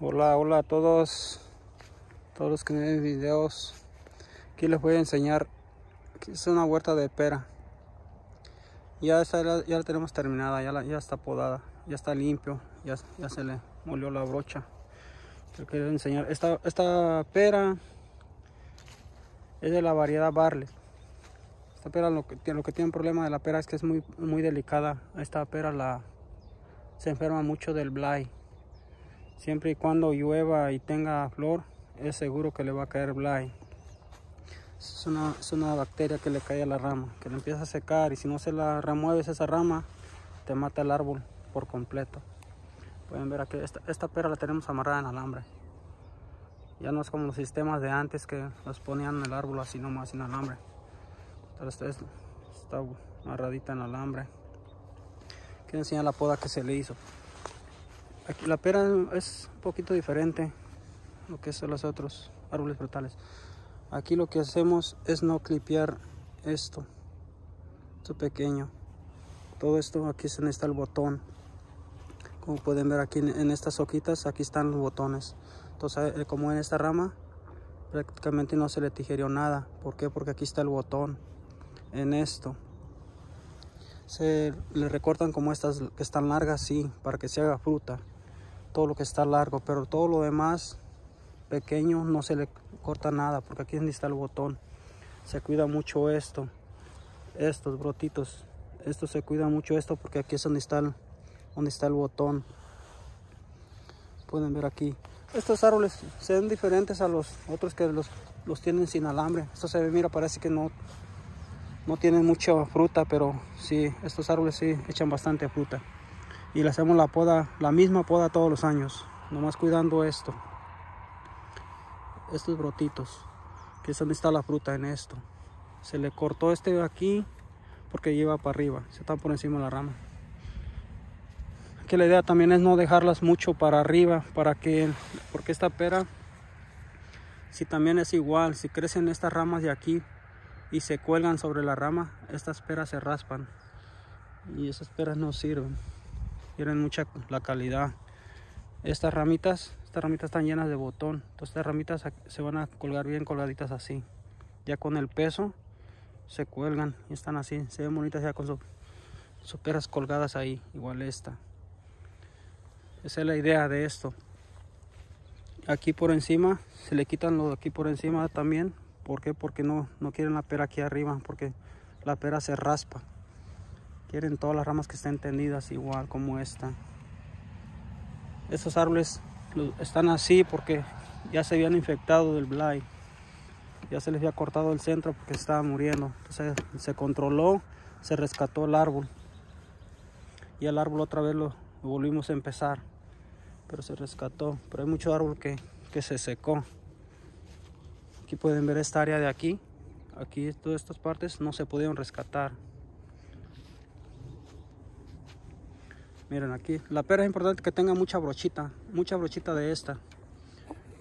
Hola, hola a todos, todos los que ven videos. Aquí les voy a enseñar que es una huerta de pera. Ya, está, ya la tenemos terminada, ya, está podada, ya está limpio, ya, ya se le molió la brocha. Les quiero enseñar. Esta, esta pera es de la variedad Barley. Esta pera lo que, lo que tiene un problema de la pera es que es muy, muy delicada. Esta pera la, se enferma mucho del blight siempre y cuando llueva y tenga flor es seguro que le va a caer blight es una, es una bacteria que le cae a la rama que le empieza a secar y si no se la remueves esa rama te mata el árbol por completo. Pueden ver aquí esta, esta pera la tenemos amarrada en alambre. Ya no es como los sistemas de antes que los ponían en el árbol así nomás sin alambre. Entonces, está amarradita en alambre. Quiero enseñar la poda que se le hizo Aquí la pera es un poquito diferente lo que son los otros árboles frutales. Aquí lo que hacemos es no clipear esto, esto pequeño. Todo esto aquí se necesita el botón. Como pueden ver aquí en, estas hojitas, aquí están los botones. Entonces, eh, como en esta rama, prácticamente no se le tijerió nada. ¿Por qué? Porque aquí está el botón. En esto. Se le recortan como estas que están largas, sí, para que se haga fruta todo lo que está largo, pero todo lo demás pequeño no se le corta nada porque aquí está el botón. Se cuida mucho esto, estos brotitos. Esto se cuida mucho esto porque aquí es donde está el, donde está el botón. Pueden ver aquí. Estos árboles se ven diferentes a los otros que los, los tienen sin alambre. Esto se ve, mira, parece que no, no tienen mucha fruta, pero sí, estos árboles sí echan bastante fruta y le hacemos la poda, la misma poda todos los años, nomás cuidando esto, estos brotitos, que es donde está la fruta en esto. Se le cortó este de aquí porque lleva para arriba, se está por encima de la rama. Aquí la idea también es no dejarlas mucho para arriba, para que, porque esta pera, si también es igual, si crecen estas ramas de aquí y se cuelgan sobre la rama, estas peras se raspan y esas peras no sirven tienen mucha la calidad. Estas ramitas estas ramitas están llenas de botón. Entonces estas ramitas se van a colgar bien colgaditas así. Ya con el peso se cuelgan y están así. Se ven bonitas ya con sus peras colgadas ahí igual esta. Esa es la idea de esto. Aquí por encima se le quitan lo de aquí por encima también. ¿por qué? porque no, no quieren la pera aquí arriba porque la pera se raspa Quieren todas las ramas que estén tendidas igual como esta. Estos árboles están así porque ya se habían infectado del blight. Ya se les había cortado el centro porque estaba muriendo. Entonces se controló, se rescató el árbol. Y el árbol otra vez lo, volvimos a empezar. Pero se rescató. Pero hay mucho árbol que, que se secó. Aquí pueden ver esta área de aquí. Aquí todas estas partes no se pudieron rescatar. Miren aquí, la pera es importante que tenga mucha brochita, mucha brochita de esta.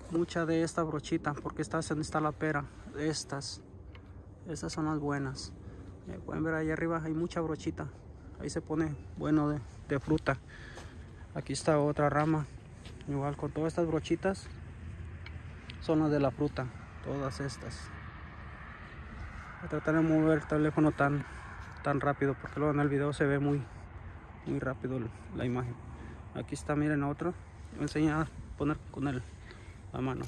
Mucha de esta brochita, porque esta es donde está la pera. Estas, estas son las buenas. Pueden ver ahí arriba, hay mucha brochita. Ahí se pone bueno de, de fruta. Aquí está otra rama, igual con todas estas brochitas. Son las de la fruta, todas estas. Voy a tratar de mover el teléfono tan, tan rápido, porque luego en el video se ve muy, muy rápido la imagen. Aquí está miren otro. Voy a enseñar a poner con el, la mano.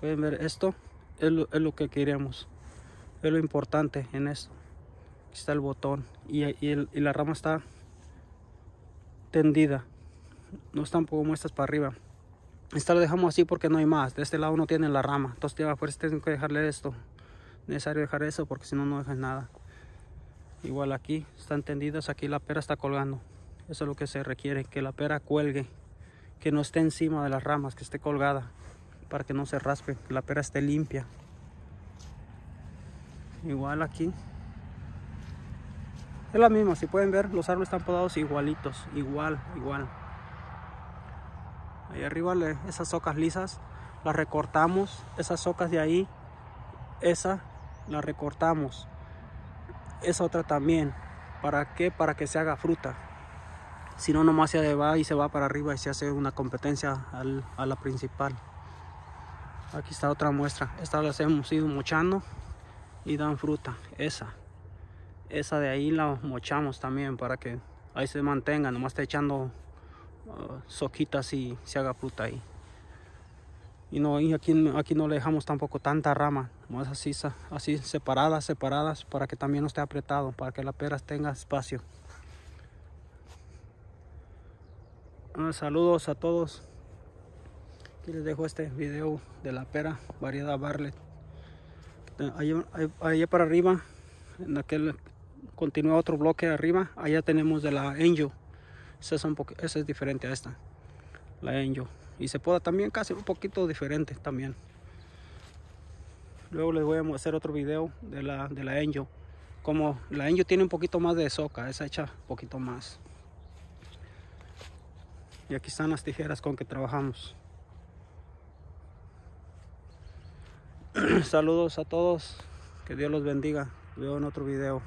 Pueden ver esto es lo, es lo, que queremos es lo importante en esto. Aquí está el botón y, y, y la rama está tendida. No están como estas para arriba. Esta lo dejamos así porque no hay más. De este lado no tiene la rama. Entonces por que dejarle esto. Necesario dejar eso porque si no no dejan nada igual aquí están tendidas aquí la pera está colgando. Eso es lo que se requiere que la pera cuelgue que no esté encima de las ramas que esté colgada para que no se raspe que la pera esté limpia. Igual aquí. Es la misma si pueden ver los árboles están podados igualitos igual igual. Ahí arriba esas socas lisas las recortamos esas socas de ahí esa la recortamos esa otra también. ¿Para qué? Para que se haga fruta. Si no, nomás se va y se va para arriba y se hace una competencia al, a la principal. Aquí está otra muestra. Esta las hemos ido mochando y dan fruta. Esa. Esa de ahí la mochamos también para que ahí se mantenga. Nomás está echando uh, soquitas y se haga fruta ahí. Y no, y aquí, aquí no le dejamos tampoco tanta rama. Más así, así separadas, separadas para que también no esté apretado, para que la pera tenga espacio. Uh, saludos a todos. Aquí les dejo este video de la pera variedad Barlet. Allá, para arriba, en aquel continúa otro bloque arriba, allá tenemos de la Angel. Esa es, un esa es diferente a esta, la Angel. Y se puede también casi un poquito diferente también. Luego les voy a hacer otro video de la, de la Angel. Como la Angel tiene un poquito más de soca, esa echa un poquito más. Y aquí están las tijeras con que trabajamos. Saludos a todos. Que Dios los bendiga. Veo en otro video.